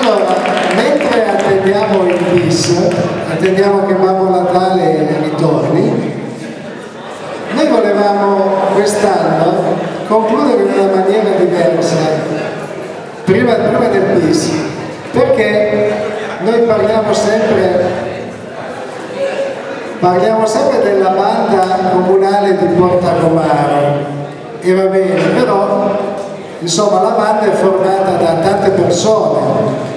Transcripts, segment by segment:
Allora, mentre attendiamo il bis, attendiamo che Babbo Natale ritorni, noi volevamo quest'anno concludere in una maniera diversa, prima, prima del bis, perché noi parliamo sempre parliamo sempre della banda comunale di Porta Romano e va bene, però insomma la banda è formata da tante persone,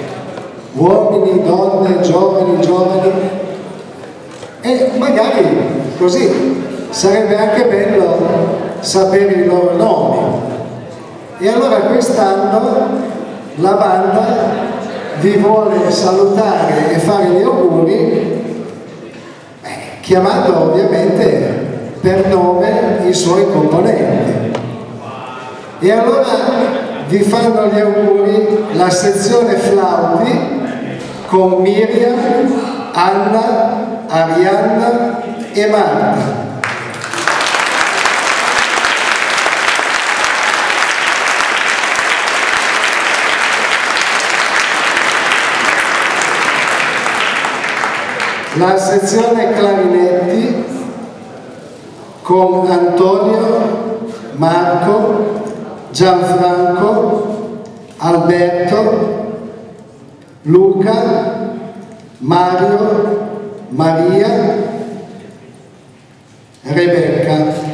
uomini, donne, giovani, giovani e magari così sarebbe anche bello sapere i loro nomi. E allora quest'anno la banda vi vuole salutare e fare gli auguri chiamando ovviamente per nome i suoi componenti. E allora vi fanno gli auguri la sezione flauti con Miriam, Anna, Arianna e Marta. La sezione clarinetti con Antonio, Marco, Gianfranco, Alberto, Luca, Mario, Maria, Rebecca.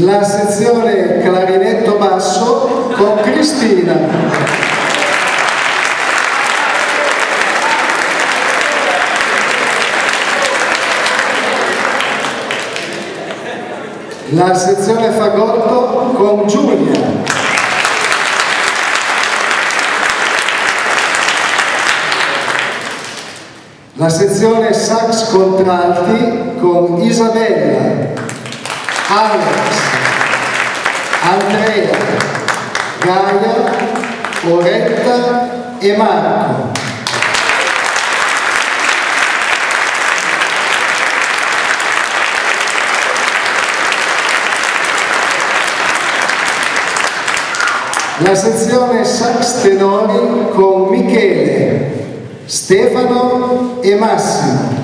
la sezione clarinetto basso con Cristina. La sezione fagotto con Giulia. La sezione sax contralti con Isabella. Alex, Andrea, Gaia, Oretta e Marco. La sezione sax tenori con Michele, Stefano e Massimo.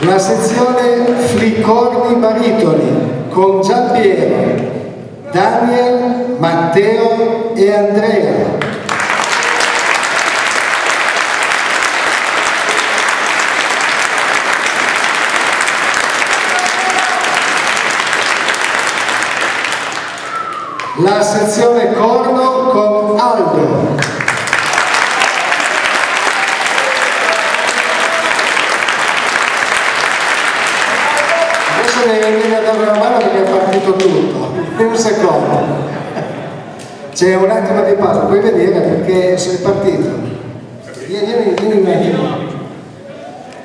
La sezione Fliccorni Baritoni con Giampiero, Daniel, Matteo e Andrea. La sezione corno con Aldo. Devi venire a dare una mano perché è partito tutto. In un secondo. C'è un attimo di pausa puoi vedere perché è partito. Vieni, vieni un attimo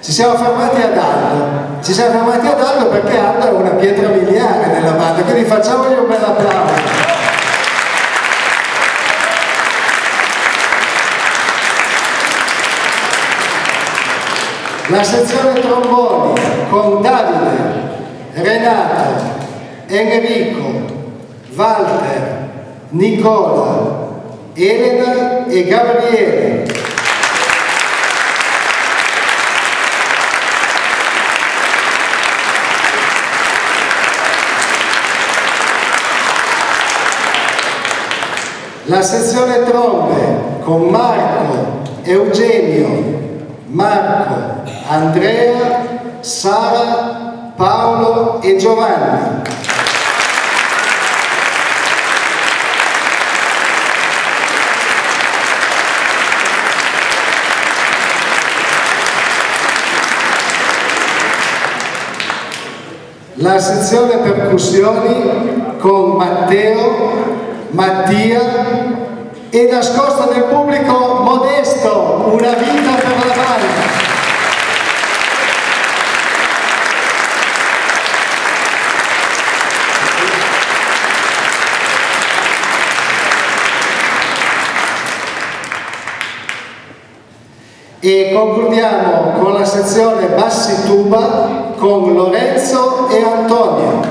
ci siamo fermati ad Aldo. Ci siamo fermati ad Aldo perché Aldo è una pietra miliare nella banda quindi facciamogli un bel applauso. La sezione tromboni con Davide Renato, Enrico, Walter, Nicola, Elena e Gabriele. La sezione trombe con Marco, Eugenio, Marco, Andrea, Sara Paolo e Giovanni. La sezione percussioni con Matteo, Mattia e nascosta nel pubblico Modesto, una vita per la banda. E concludiamo con la sezione bassi tuba con Lorenzo e Antonio.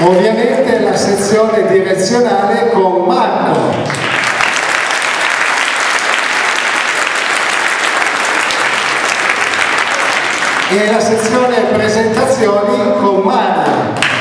Ovviamente la sezione direzionale con Marco. E la sezione presentazioni con Mario.